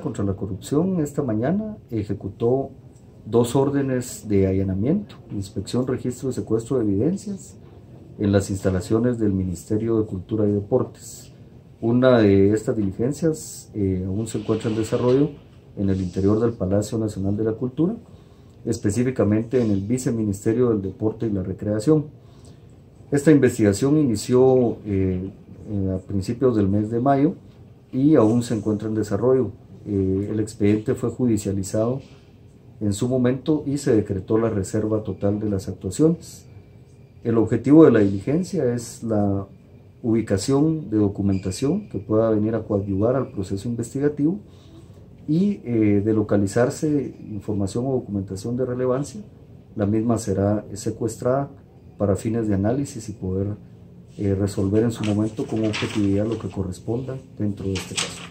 contra la corrupción esta mañana ejecutó dos órdenes de allanamiento, inspección, registro y secuestro de evidencias en las instalaciones del Ministerio de Cultura y Deportes. Una de estas diligencias eh, aún se encuentra en desarrollo en el interior del Palacio Nacional de la Cultura, específicamente en el Viceministerio del Deporte y la Recreación. Esta investigación inició eh, a principios del mes de mayo y aún se encuentra en desarrollo. Eh, el expediente fue judicializado en su momento y se decretó la reserva total de las actuaciones. El objetivo de la diligencia es la ubicación de documentación que pueda venir a coadyuvar al proceso investigativo y eh, de localizarse información o documentación de relevancia, la misma será secuestrada para fines de análisis y poder eh, resolver en su momento con objetividad lo que corresponda dentro de este caso.